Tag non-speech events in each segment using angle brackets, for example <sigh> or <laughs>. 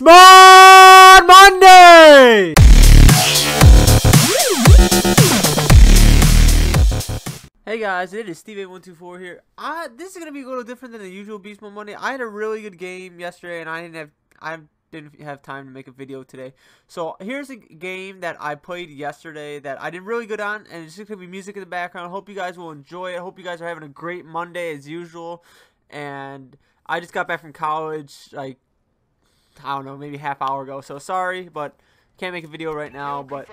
Mode Monday! Hey guys, it is Stevay124 here. I, this is going to be a little different than the usual Beast Mode Monday. I had a really good game yesterday and I didn't have I didn't have time to make a video today. So here's a game that I played yesterday that I did really good on and it's just to be music in the background. Hope you guys will enjoy it. Hope you guys are having a great Monday as usual. And I just got back from college like I don't know, maybe half hour ago. So sorry, but can't make a video right now, but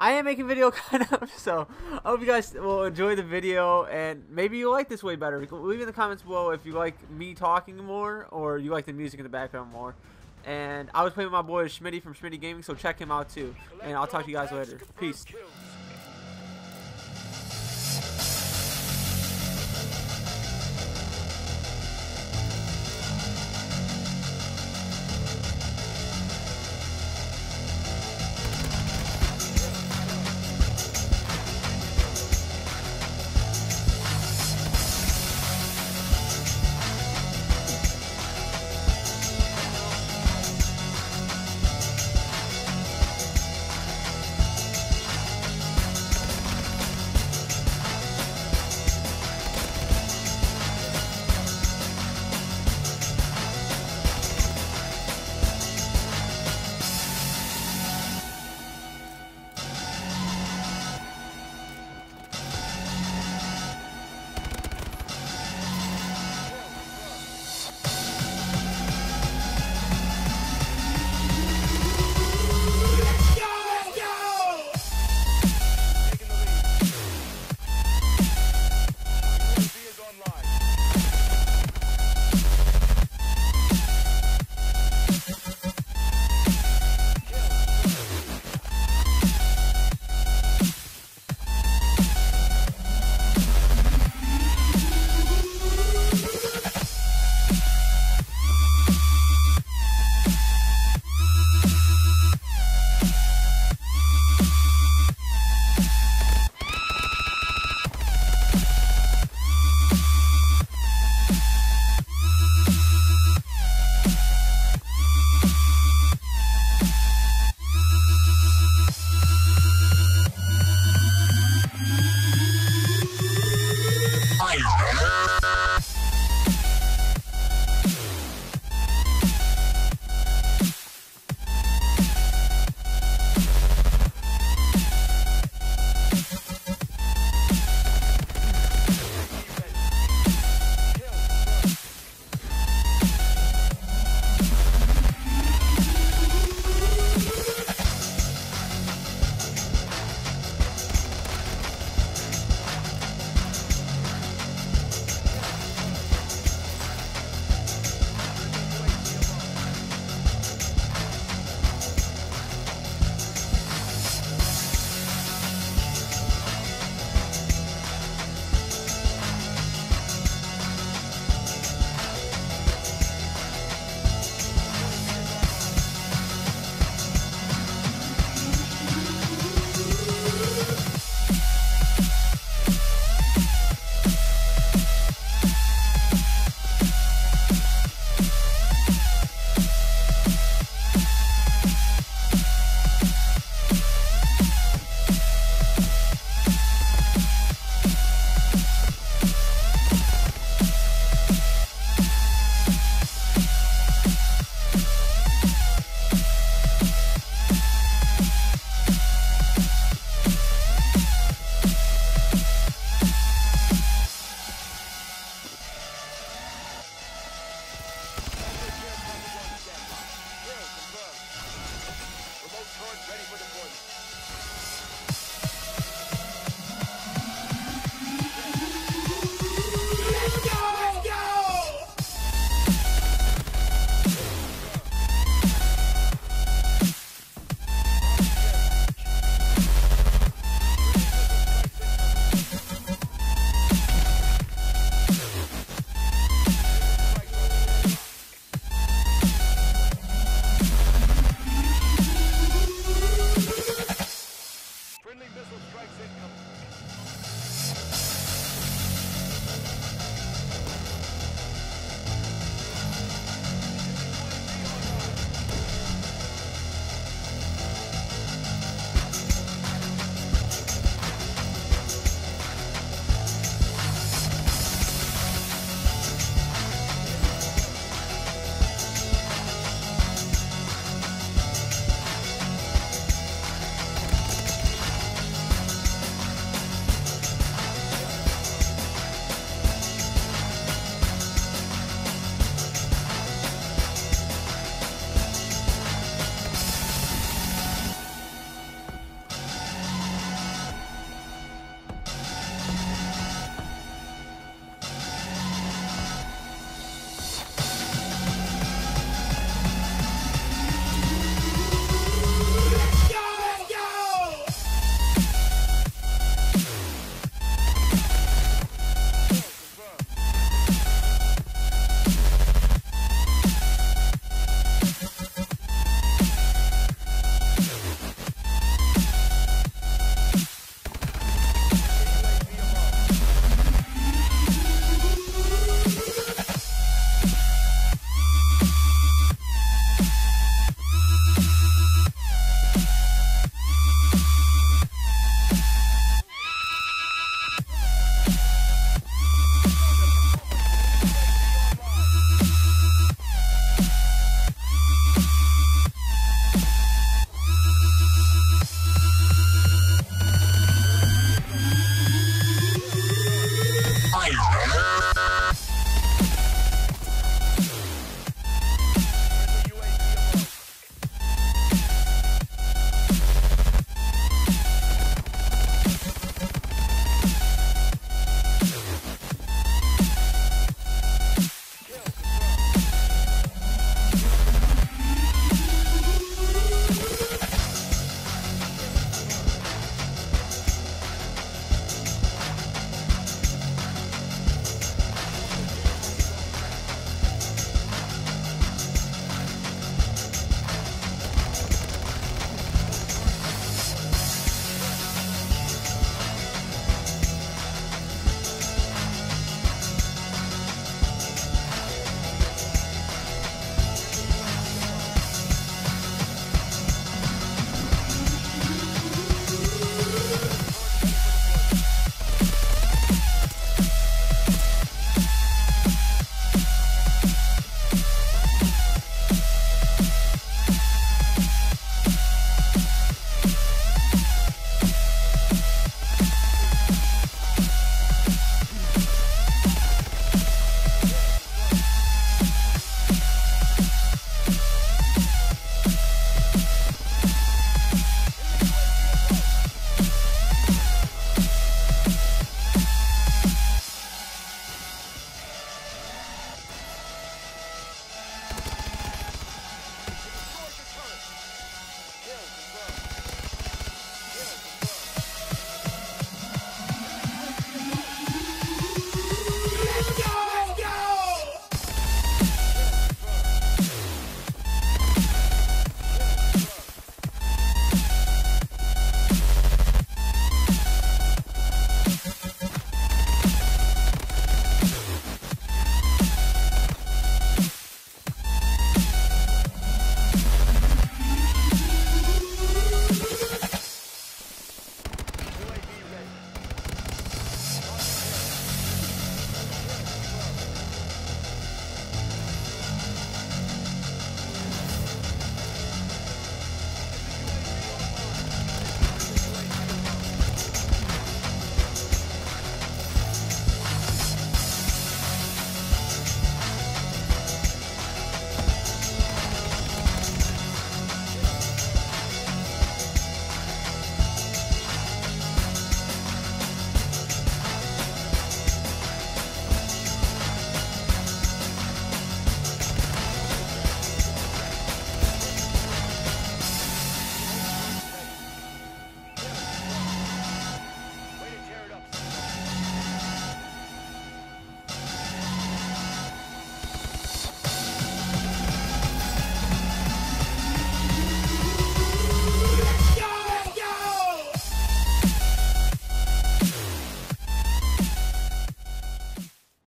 I am making video <laughs> kind of, so I hope you guys will enjoy the video and maybe you like this way better. Leave in the comments below if you like me talking more or you like the music in the background more. And I was playing with my boy Schmidty from Schmidty Gaming, so check him out too. And I'll talk to you guys later. Peace.